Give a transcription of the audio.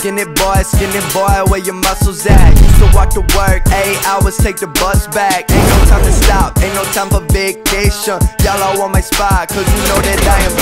Skinny boy, skinny boy, where your muscles at? Used to walk to work, eight hours, take the bus back. Ain't no time to stop, ain't no time for vacation. Y'all all on my spot, cause you know that I am.